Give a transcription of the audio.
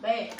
没